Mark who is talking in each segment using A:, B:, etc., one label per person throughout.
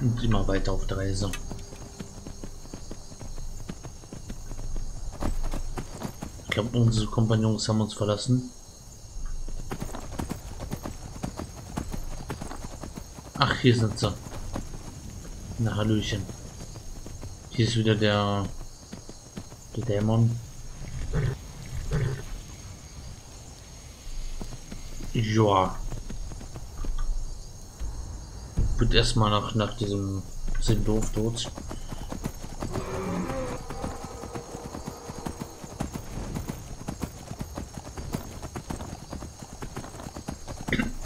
A: Und immer weiter auf der Reise. Ich glaube, unsere Kompagnons haben uns verlassen. Ach, hier sind sie. Na, Hallöchen. Hier ist wieder der, der Dämon. Ja. Wird erstmal nach, nach diesem sind doof tot.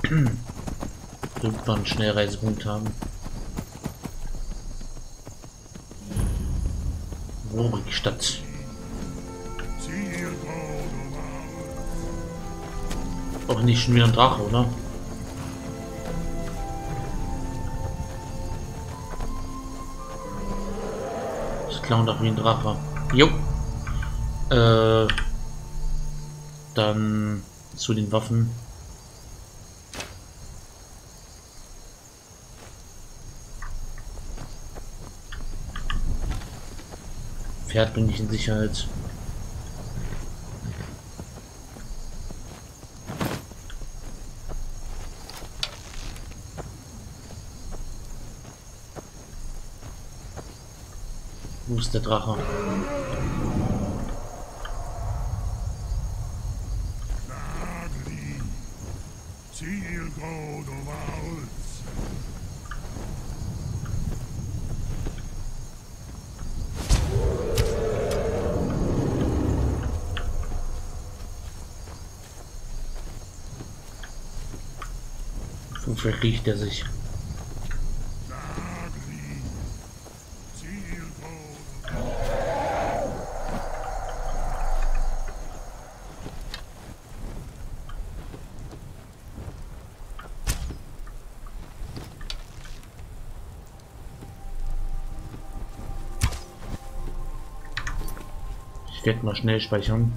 A: Irgendwann einen Schnellreisepunkt haben. Stadt. Auch nicht schon wieder ein Drache, oder? Klauen doch wie ein Drache. Jo. Äh, dann zu den Waffen. Pferd bin ich in Sicherheit. Ist der Drache? verkriecht er sich. Ich werde mal schnell speichern.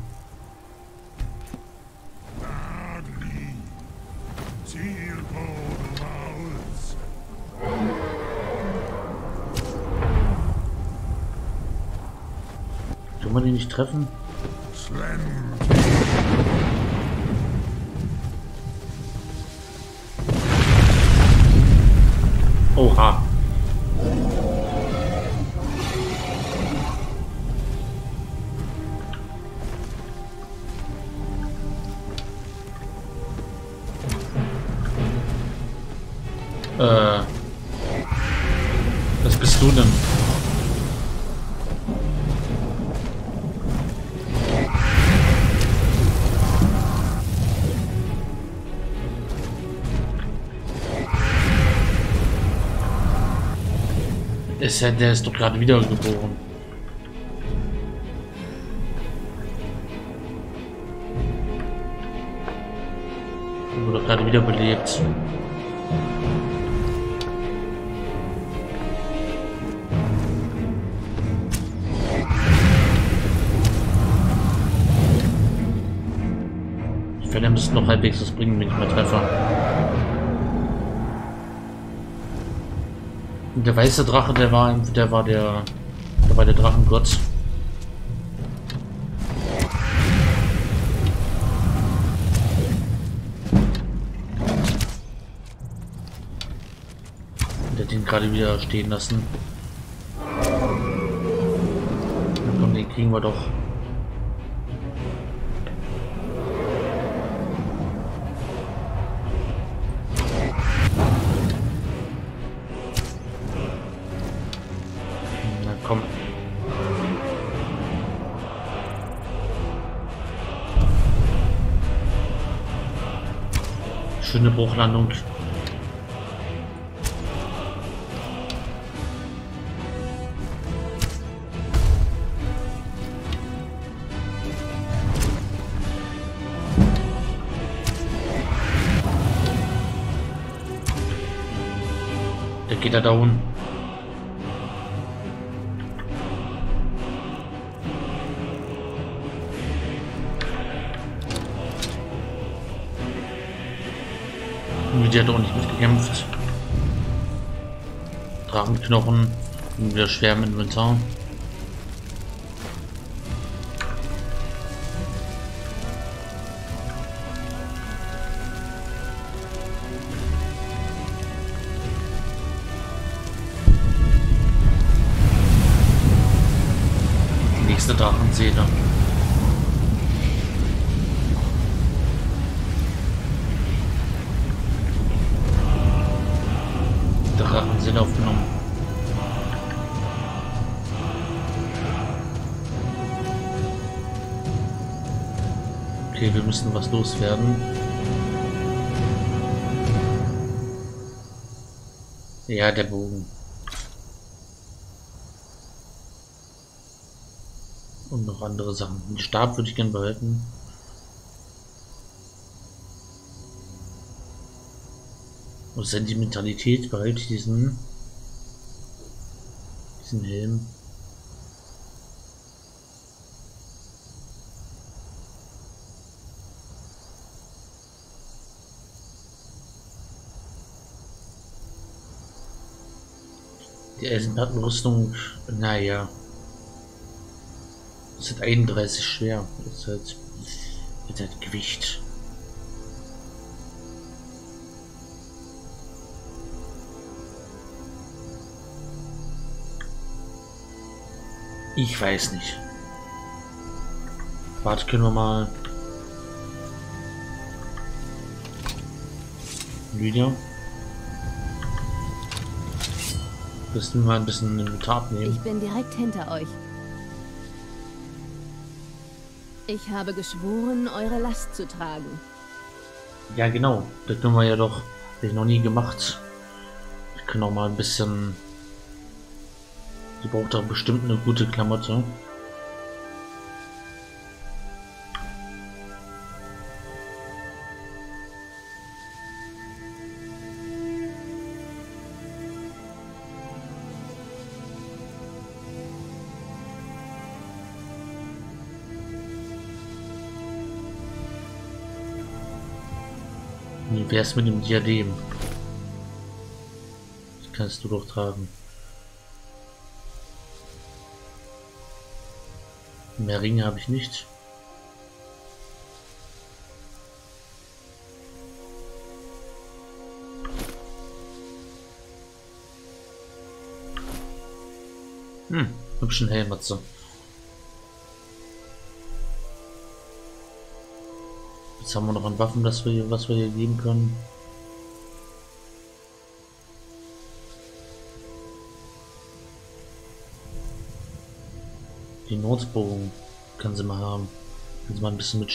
A: treffen? Ist ja, der ist doch gerade wiedergeboren. Wurde gerade wiederbelebt. Ich werde, er müsste noch halbwegs was bringen, wenn ich mal treffe. Der weiße Drache, der war, der war der, der war der Drachengott. Der hat ihn gerade wieder stehen lassen. Komm, den kriegen wir doch. Schöne Bruchlandung. Der geht da down. Die hat auch nicht mitgekämpft. Drachenknochen. Wieder schwer im Inventar. Die nächste. Drachenseele müssen was loswerden. Ja, der Bogen. Und noch andere Sachen. Den Stab würde ich gerne behalten. Und Sentimentalität behalte ich diesen, diesen Helm. Die Eisenplattenrüstung, naja. Ist 31 schwer. Ist halt, ist halt Gewicht. Ich weiß nicht. Warte, können wir mal. Video. Müssen wir ein bisschen in
B: Ich
A: nehmen.
B: bin direkt hinter euch. Ich habe geschworen, eure Last zu tragen.
A: Ja, genau. Das können wir ja doch. Hab ich noch nie gemacht. Wir können auch mal ein bisschen. Die braucht doch bestimmt eine gute Klamotte. Wie wär's mit dem Diadem? Das kannst du doch tragen. Mehr Ringe habe ich nicht. Hm, hübschen Helm hat sie. Jetzt haben wir noch an Waffen, das wir, was wir hier geben können. Die Notbogen können sie mal haben. Können sie mal ein bisschen mit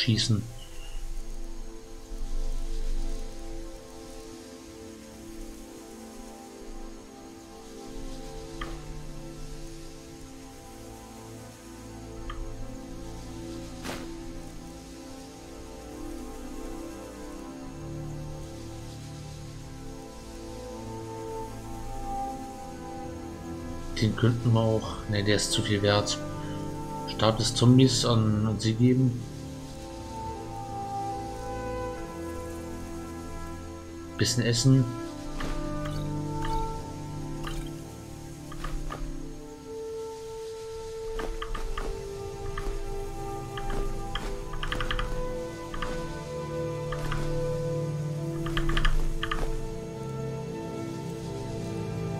A: könnten wir auch. Ne, der ist zu viel wert. Stab des Zombies an, an sie geben. Bisschen Essen.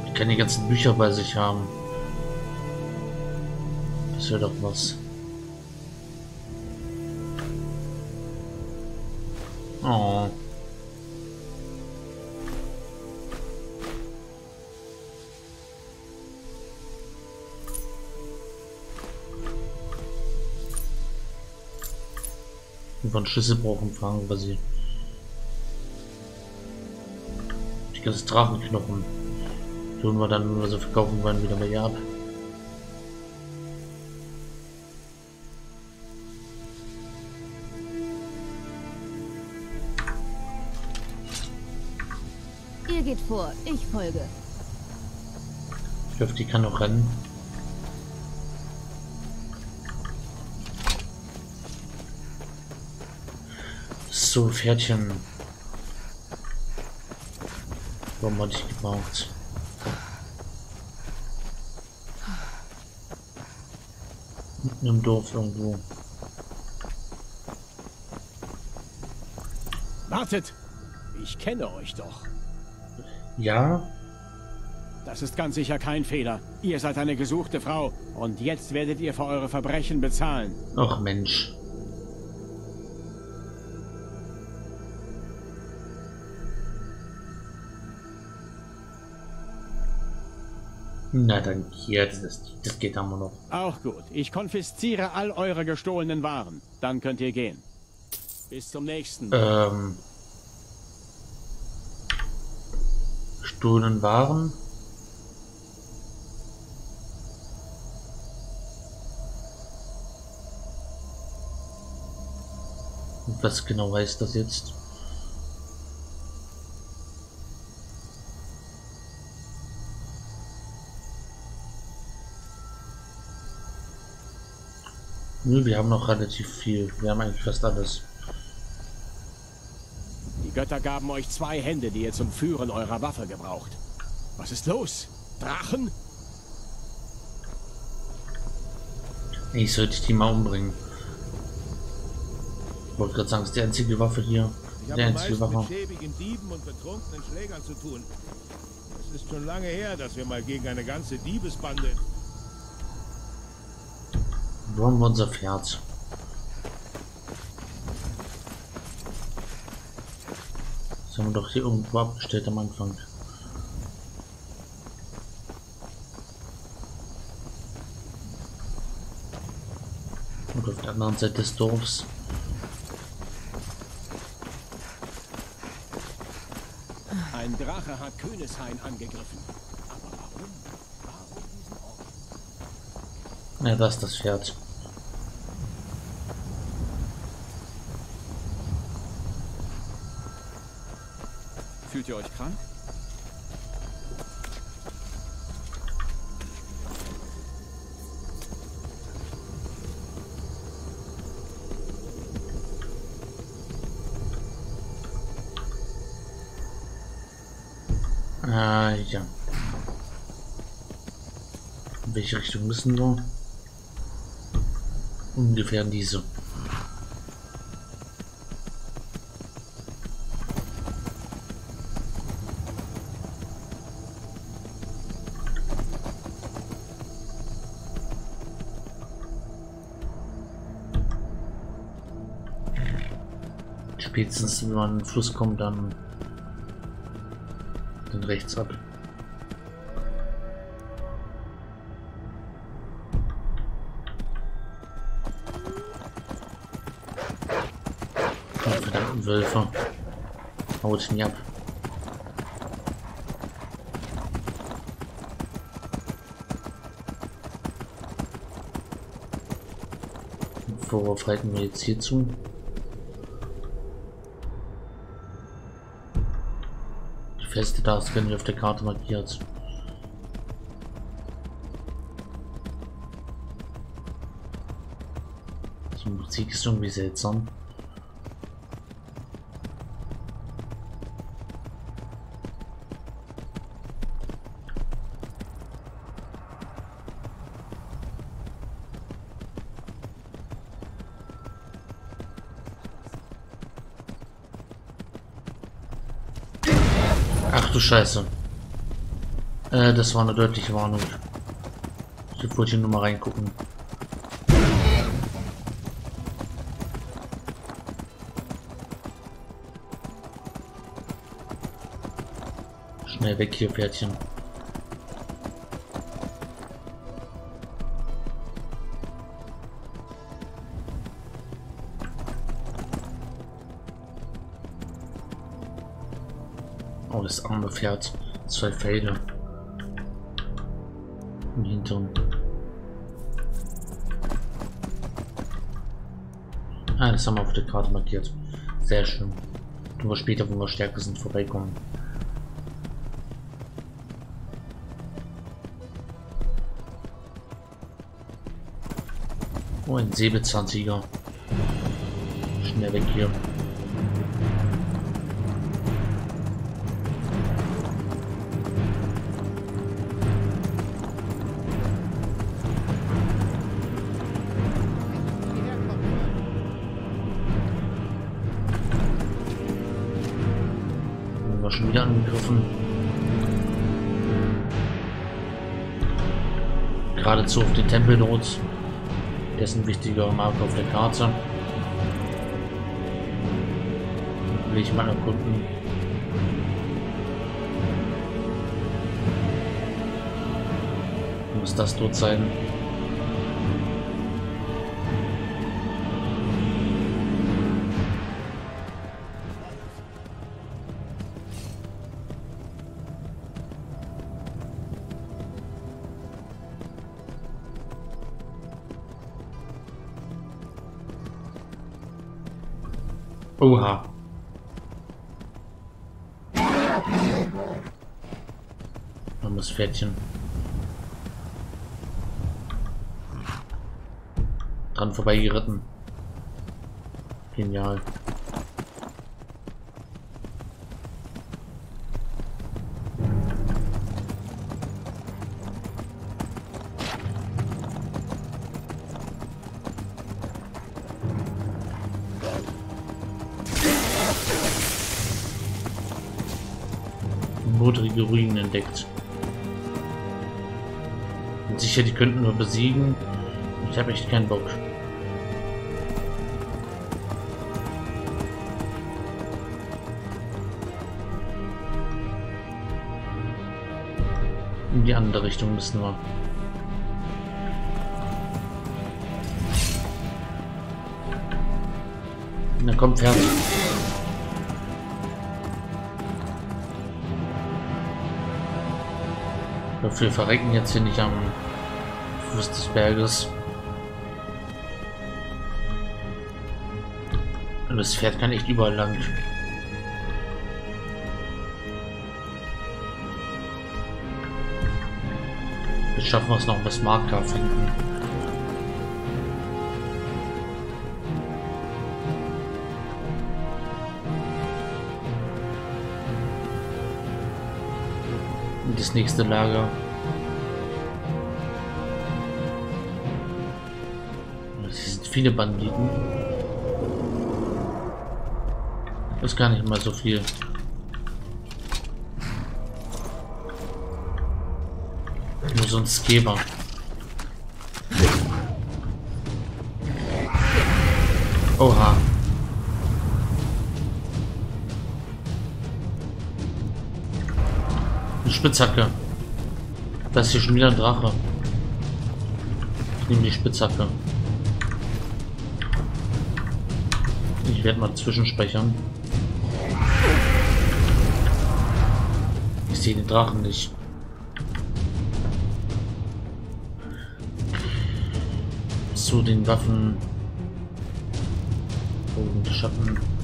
A: Ich kann die ganzen Bücher bei sich haben. Das wäre doch was. Oh. Wir von Schüsse brauchen, fragen wir sie. Die ganzen Drachenknochen tun wir dann, wir sie verkaufen wollen, wieder bei ihr ab.
B: Ihr geht vor, ich folge.
A: Ich hoffe, die kann noch rennen. So, Pferdchen. Warum hatte ich gebraucht? Mitten im Dorf irgendwo.
C: Wartet! Ich kenne euch doch.
A: Ja,
C: Das ist ganz sicher kein Fehler. Ihr seid eine gesuchte Frau. Und jetzt werdet ihr für eure Verbrechen bezahlen.
A: ach Mensch. Na dann hier, das, das geht aber noch.
C: Auch gut. Ich konfisziere all eure gestohlenen Waren. Dann könnt ihr gehen. Bis zum nächsten.
A: Ähm, gestohlenen Waren. Und was genau heißt das jetzt? Nö, wir haben noch relativ viel. Wir haben eigentlich fast alles.
C: Götter gaben euch zwei Hände, die ihr zum Führen eurer Waffe gebraucht. Was ist los? Drachen?
A: Ich sollte die mal umbringen. Ich wollte gerade sagen, das ist die einzige Waffe hier.
D: Ich
A: Die einzige Waffe.
D: mit schäbigen Dieben und betrunkenen Schlägern zu tun. Es ist schon lange her, dass wir mal gegen eine ganze Diebesbande...
A: Wo haben wir unser Pferd? Das haben wir doch hier irgendwo abgestellt am Anfang. Und auf der anderen Seite des Dorfs.
C: Ein Drache hat Könishain angegriffen. Aber warum? Warum diesen Ort?
A: Ja, das ist das Pferd.
C: Ihr euch krank?
A: Äh, ja. In welche Richtung müssen wir? Ungefähr in diese. Spätestens, wenn man in den Fluss kommt, dann, dann rechts ab. Verdammten Wölfe. Haut ihn ab. Worauf halten wir jetzt hier zu? Die Feste da ist gar nicht auf der Karte markiert. Die Musik ist irgendwie seltsam. Ach du Scheiße. Äh, das war eine deutliche Warnung. Ich wollte hier nur mal reingucken. Schnell weg hier, Pferdchen. Das arme Pferd. Zwei Pfähle. Im Hintern. Ah, das haben wir auf der Karte markiert. Sehr schön. Tun wir später, wenn wir stärker sind, vorbeikommen. Oh, ein Säbelzahntiger. Schnell weg hier. Schon wieder angegriffen. Geradezu auf den Tempel dort. Der ist ein wichtiger Marker auf der Karte. Will ich mal erkunden. Muss das dort sein? Pferdchen. Dran vorbeigeritten. Genial. modrige Ruinen entdeckt. Sicher, die könnten wir besiegen. Ich habe echt keinen Bock. In die andere Richtung müssen wir. Na komm, fertig. Wir verrecken jetzt hier nicht am Fuß des Berges. Das Pferd kann echt überall lang. Jetzt schaffen wir es noch bis Marker finden. Das nächste Lager. Es sind viele Banditen. Das ist gar nicht mal so viel. Nur so ein Skeber. Oha. Spitzhacke. Das ist hier schon wieder ein Drache. Ich nehme die Spitzhacke. Ich werde mal zwischenspeichern. Ich sehe den Drachen nicht. Zu den Waffen. Und Schatten.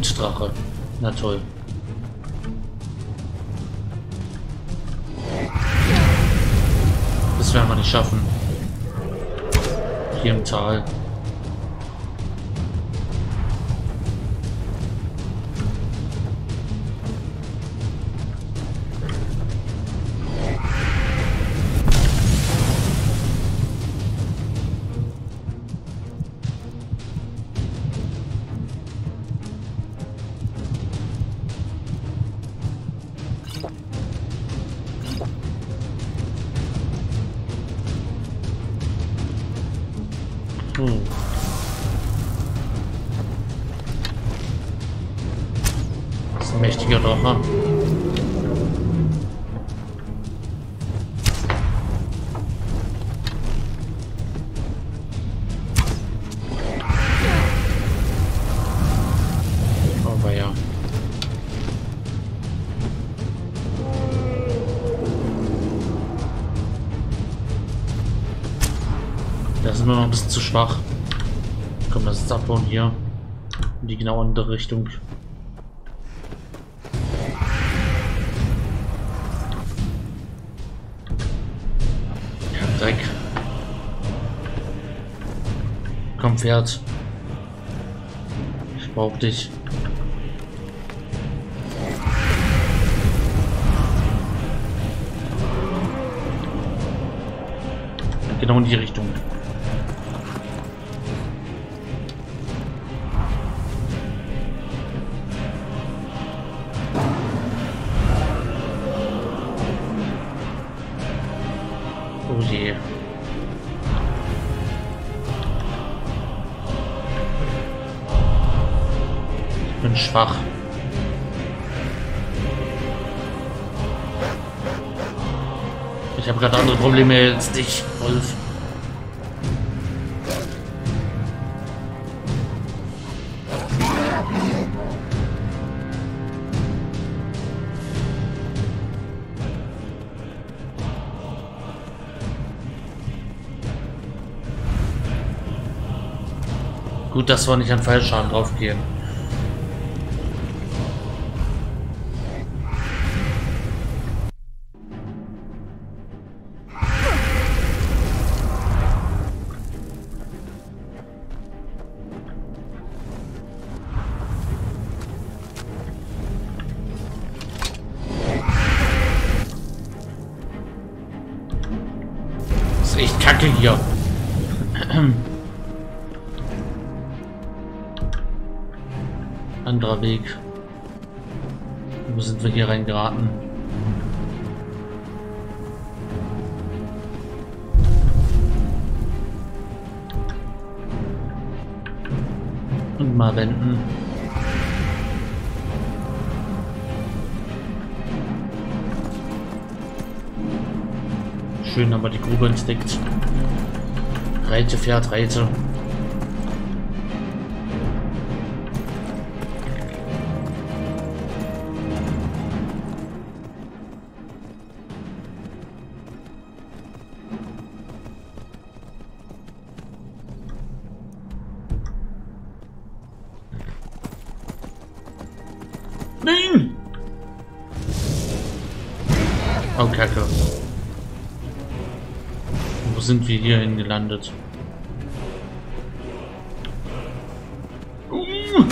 A: Blutdrache. Na toll. Das werden wir nicht schaffen. Hier im Tal. Zu schwach. Komm, das ist abbauen hier. In die genau andere Richtung. Ja, Dreck. Komm, Pferd. Ich brauch dich. Genau in die Richtung. Bin schwach. Ich habe gerade andere Probleme als dich, Wolf. Gut, dass wir nicht an Fallschaden draufgehen. ist Weg. Wo sind wir hier reingeraten? Und mal wenden. Schön aber die Grube entdeckt. Reite, Pferd, Reite. Sind wir hierhin gelandet? Uh.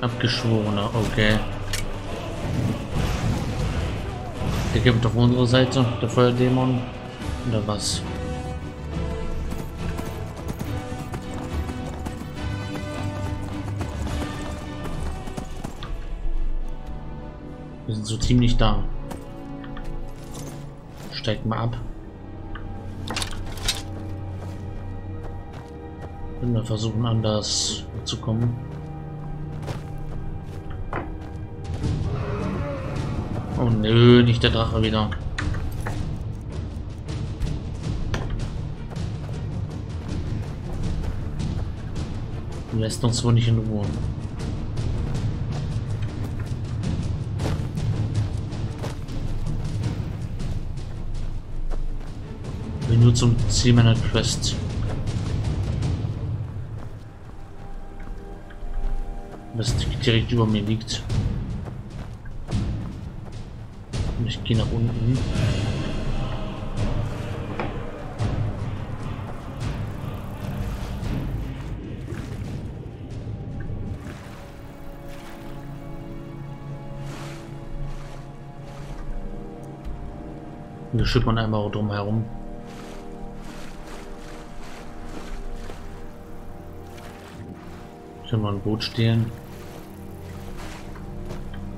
A: Abgeschworener, okay. Der gibt auf unsere Seite, der Feuerdämon. Oder was? So ziemlich da. Steigt mal ab. Wenn wir versuchen anders zu kommen. Oh nö, nicht der Drache wieder. Lässt uns wohl nicht in Ruhe. Nur zum Ziel meiner Quest. Das direkt über mir liegt. Und ich gehe nach unten. Wir schippern einmal drum herum. Können wir ein Boot stehlen?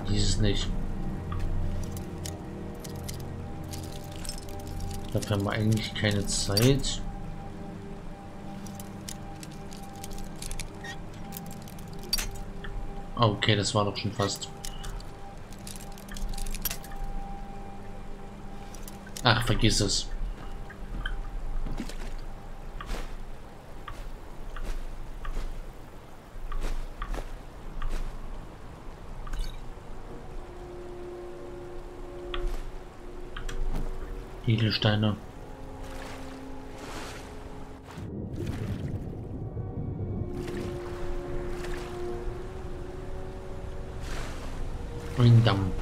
A: Dieses nicht. Dafür haben wir eigentlich keine Zeit. Ah, Okay, das war doch schon fast. Ach, vergiss es. Edelsteine. Ein Damm.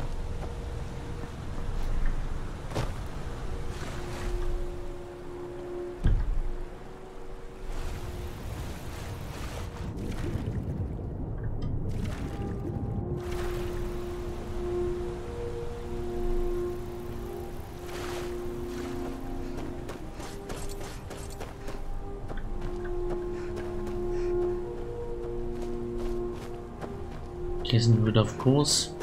A: Wieder auf Kurs.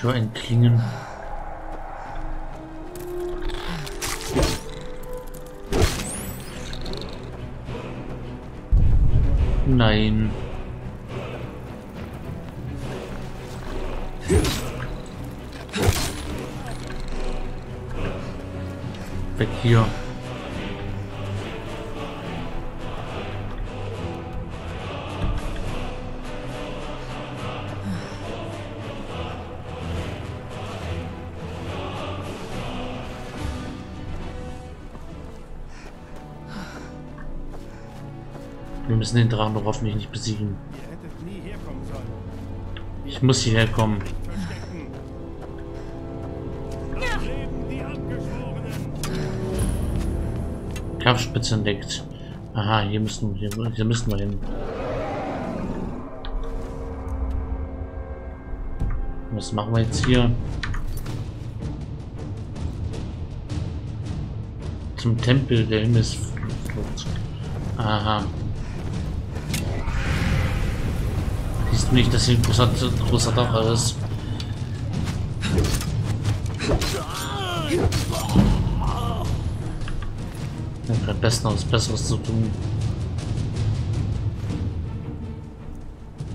A: Höre ein Klingen. Nein. Weg hier. Wir müssen den Drachen doch hoffentlich nicht besiegen. Ich muss hierher kommen. Kampfspitze entdeckt. Aha, hier müssen, hier, hier müssen wir hin. Was machen wir jetzt hier? Zum Tempel der Himmelsflucht. Aha. Siehst du nicht, dass hier ein großer, großer Dach ist? Ja, am besten was Besseres zu tun.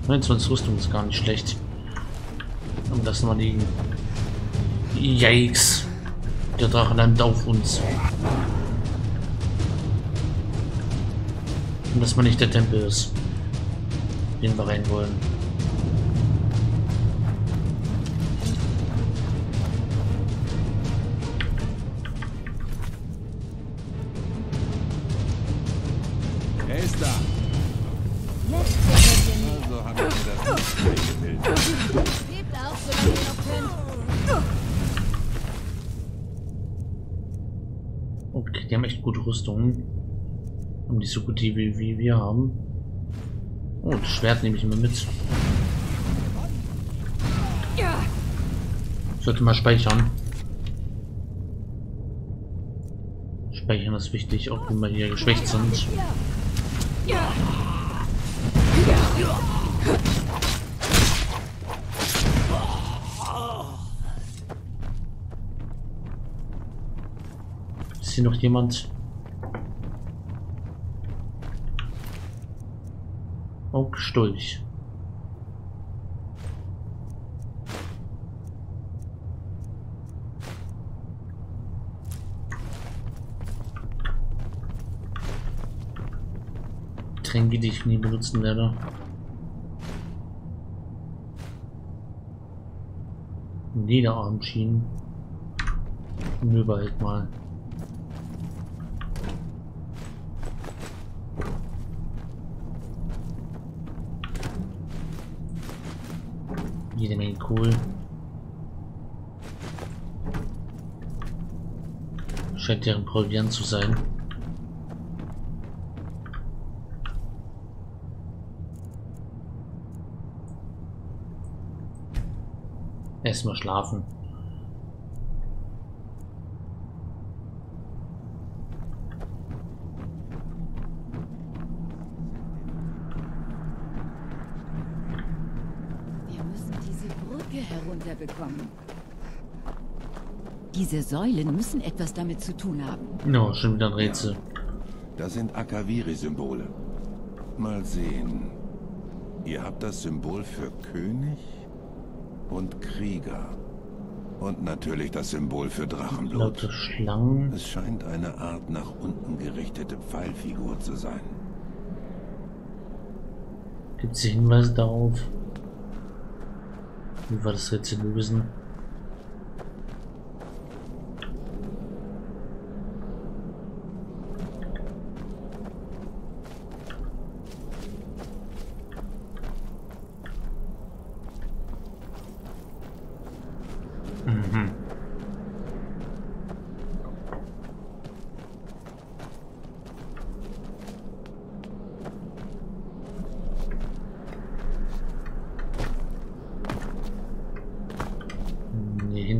A: 29 Rüstung ist gar nicht schlecht. Aber das mal liegen. Yikes. Der Drache landet auf uns. Und dass man nicht der Tempel ist, den wir rein wollen. Die die wie, wir haben. Oh, das Schwert nehme ich immer mit. Sollte mal speichern. Speichern ist wichtig, auch wenn wir hier geschwächt sind. Ist hier noch jemand? Stulch. Tränke, die ich nie benutzen werde. Lederarmschienen. Nö, behalt mal. Jede Menge Kohl. Scheint deren Proviant zu sein. Erstmal schlafen.
E: Wir müssen diese Brücke herunterbekommen. Diese Säulen müssen etwas damit zu tun haben.
A: No, schon wieder ein Rätsel.
F: Das sind Akaviri-Symbole. Mal sehen. Ihr habt das Symbol für König und Krieger. Und natürlich das Symbol für Drachenblut.
A: Schlangen.
F: Es scheint eine Art nach unten gerichtete Pfeilfigur zu sein.
A: Gibt es Hinweise darauf? Wie war das lösen? Mhm.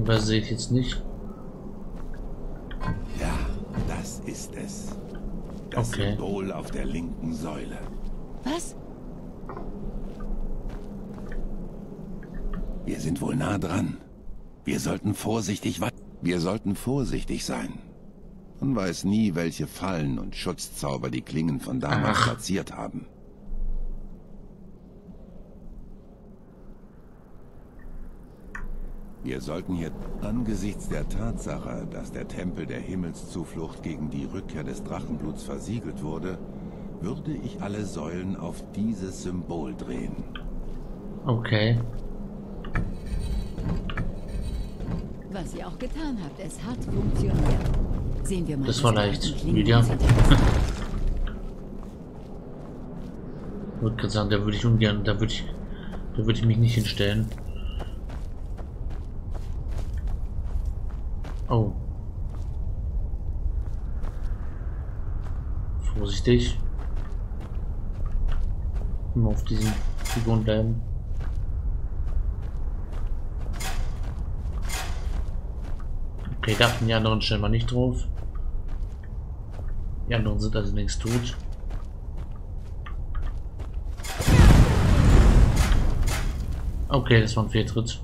A: Hinweise sehe ich jetzt nicht.
F: Ja, das ist es. Das
A: Okay.
F: Symbol auf der linken Säule.
E: Was?
F: Wir sind wohl nah dran. Wir sollten vorsichtig wa Wir sollten vorsichtig sein. Man weiß nie, welche Fallen und Schutzzauber die Klingen von damals
A: Ach.
F: platziert haben. Wir sollten hier angesichts der Tatsache, dass der Tempel der Himmelszuflucht gegen die Rückkehr des Drachenbluts versiegelt wurde, würde ich alle Säulen auf dieses Symbol drehen.
A: Okay.
E: Was ihr auch getan habt, es hat funktioniert. Sehen wir mal.
A: Das war leicht. Lydia. Ich wollte gerade sagen, da würde ich ungern, da würde ich, da würde ich mich nicht hinstellen. Oh. Vorsichtig. Immer auf diesen Figuren bleiben. Okay, da achten die anderen scheinbar nicht drauf. Die anderen sind also längst tot. Okay, das war ein Fehltritt.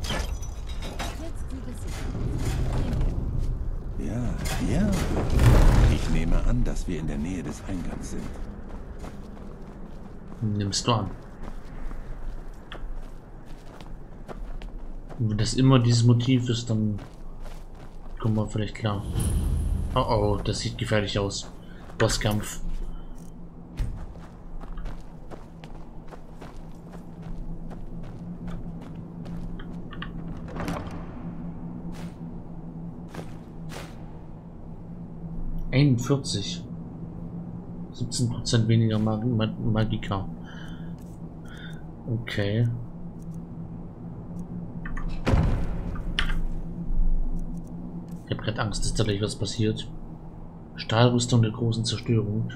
E: Jetzt sieht es sich aus.
F: Ja, ja. Ich nehme an, dass wir in der Nähe des Eingangs sind.
A: Nimmst du an. Wenn das immer dieses Motiv ist, dann kommen wir vielleicht klar. Oh oh, das sieht gefährlich aus. Bosskampf. Einundvierzig. 17% weniger Mag Mag Magika. Okay. Ich habe gerade Angst, dass da gleich was passiert. Stahlrüstung der großen Zerstörung.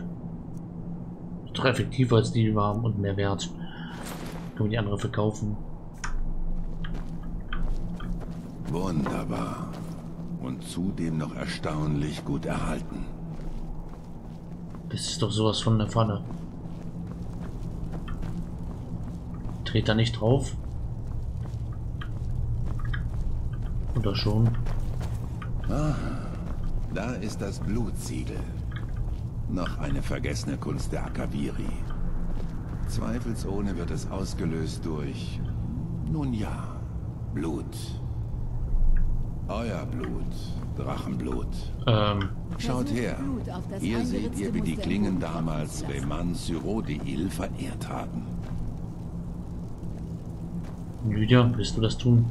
A: Ist doch effektiver als die wir haben und mehr wert. Können wir die andere verkaufen.
F: Wunderbar. Und zudem noch erstaunlich gut erhalten.
A: Das ist doch sowas von der Falle. Dreht da nicht drauf. Oder schon?
F: Da ist das Blutsiegel. Noch eine vergessene Kunst der Akaviri. Zweifelsohne wird es ausgelöst durch... Nun ja, Blut. Euer Blut, Drachenblut.
A: Ähm,
F: Schaut her. Hier seht ihr, wie die Klingen damals. Reman Syrodeil verehrt haben.
A: Lydia, willst du das tun?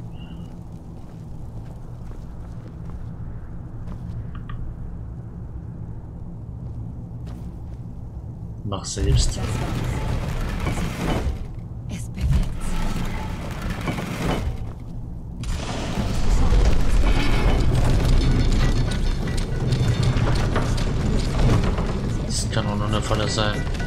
A: Mach selbst. Auch nur eine